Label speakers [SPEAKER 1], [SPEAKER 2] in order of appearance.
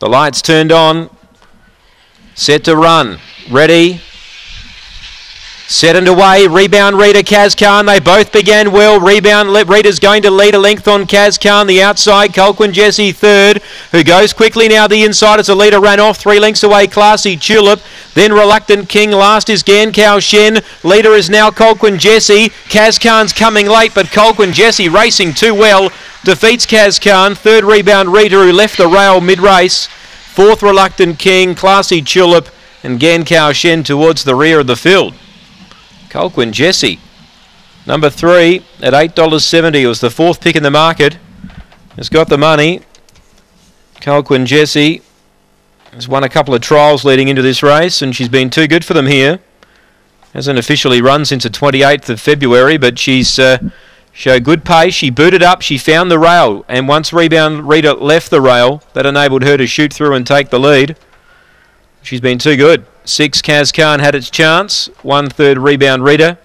[SPEAKER 1] The lights turned on. Set to run. Ready. Set and away. Rebound Rita Kaz Khan. They both began well. Rebound Rita's going to lead a length on Kaz Khan. The outside. Colquhoun Jesse third. Who goes quickly now. The inside as the leader ran off. Three lengths away. Classy Tulip. Then Reluctant King. Last is Gan Kao Shen. Leader is now Colquhoun Jesse. Kaz Khan's coming late, but Colquhoun Jesse racing too well. Defeats Kaz Khan. Third rebound Rita who left the rail mid-race. Fourth Reluctant King. Classy Tulip. And Gan Kao Shen towards the rear of the field. Colquhoun Jesse. Number three at $8.70. It was the fourth pick in the market. Has got the money. Colquhoun Jesse has won a couple of trials leading into this race, and she's been too good for them here. Hasn't officially run since the 28th of February, but she's uh, showed good pace. She booted up, she found the rail, and once rebound Rita left the rail, that enabled her to shoot through and take the lead. She's been too good. Six, Kaz Khan had its chance. One third rebound Rita.